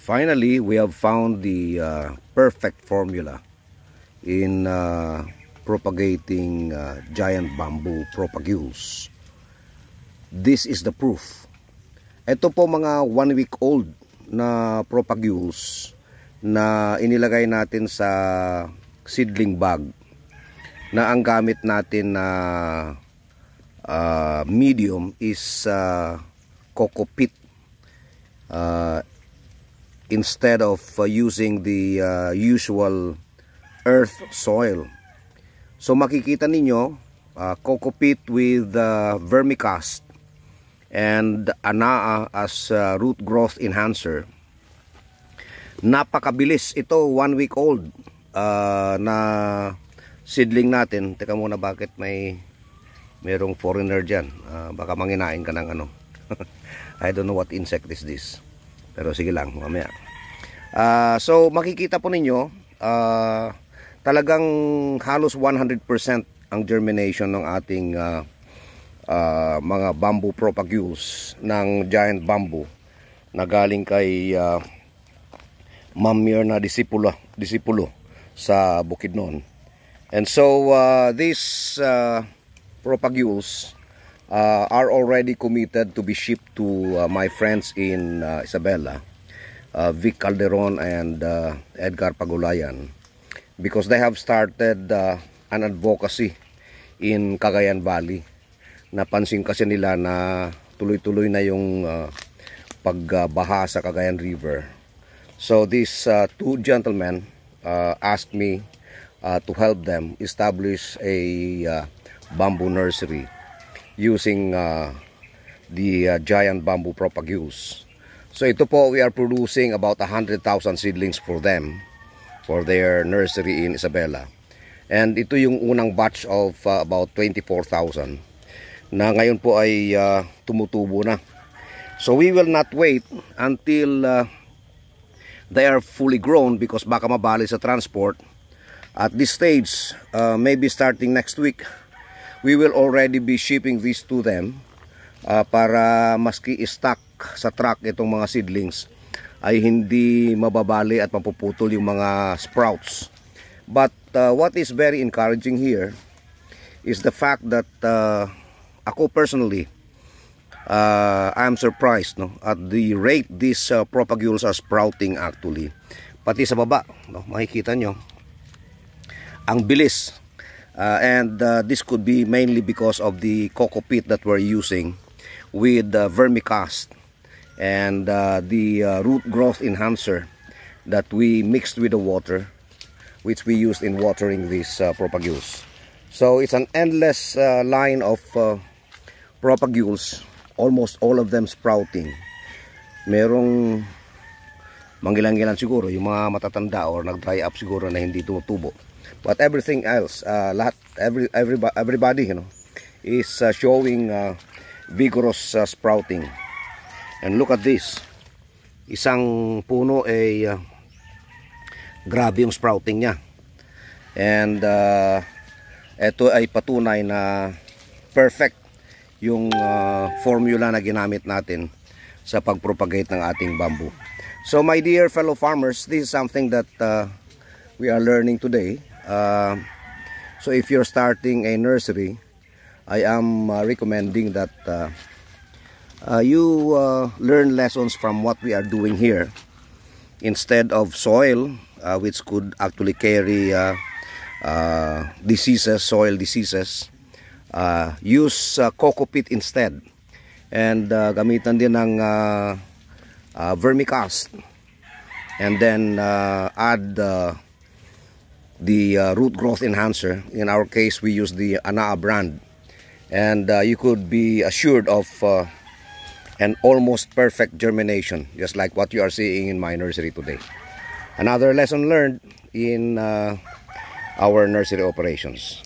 finally we have found the uh, perfect formula in uh, propagating uh, giant bamboo propagules. This is the proof. Ito po mga one week old na propagules na inilagay natin sa seedling bag na ang gamit natin na uh, medium is uh, coco pit uh, instead of uh, using the uh, usual earth soil. So makikita ninyo, uh, coco pit with uh, vermicast and anaa as uh, root growth enhancer. Napakabilis ito, one week old uh, na seedling natin. Teka muna bakit may merong foreigner dyan. Uh, baka manginain ka ng ano. I don't know what insect is this. Pero sige lang, mamaya. Uh, so makikita po ninyo, uh, talagang halos 100% ang germination ng ating uh, uh, mga bamboo propagules ng giant bamboo na galing kay uh, Ma'am Mirna Disipulo, Disipulo sa Bukidnon. And so uh, these uh, propagules uh, are already committed to be shipped to uh, my friends in uh, Isabela, uh, Vic Calderon and uh, Edgar Pagulayan because they have started uh, an advocacy in Cagayan Valley. Napansin kasi nila na tuloy-tuloy na yung uh, pagbaha sa Cagayan River. So these uh, two gentlemen uh, asked me uh, to help them establish a uh, bamboo nursery using uh, the uh, giant bamboo propagules. So ito po, we are producing about 100,000 seedlings for them for their nursery in Isabela. And ito yung unang batch of uh, about 24,000 na ngayon po ay tumutubo na. So we will not wait until they are fully grown because baka mabali sa transport. At this stage, maybe starting next week, we will already be shipping these to them uh, para maski stock sa truck itong mga seedlings ay hindi mababali at mapuputol yung mga sprouts. But uh, what is very encouraging here is the fact that uh, ako personally uh, I'm surprised no at the rate these uh, propagules are sprouting actually. Pati sa baba, no, makikita nyo ang bilis uh, and uh, this could be mainly because of the coco peat that we're using with uh, vermicast and uh, the uh, root growth enhancer that we mixed with the water which we used in watering these uh, propagules. So it's an endless uh, line of propagules almost all of them sprouting. Merong manggilang-gilang siguro yung mga matatanda or nag-dry up siguro na hindi tumutubo. But everything else uh, lahat every everybody, everybody you know is uh, showing uh, vigorous uh, sprouting. And look at this. Isang puno ay uh, grabe yung sprouting niya. And uh, ito ay patunay na perfect yung uh, formula na ginamit natin sa pagpropagate ng ating bamboo so my dear fellow farmers this is something that uh, we are learning today Uh, so if you're starting a nursery, I am uh, recommending that uh, uh, you uh, learn lessons from what we are doing here. Instead of soil, uh, which could actually carry uh, uh, diseases, soil diseases, uh, use uh, coco pit instead. And uh, gamitan din ng uh, uh, vermicast. And then uh, add uh, the uh, root growth enhancer. In our case, we use the Anaa brand. And uh, you could be assured of uh, an almost perfect germination, just like what you are seeing in my nursery today. Another lesson learned in uh, our nursery operations.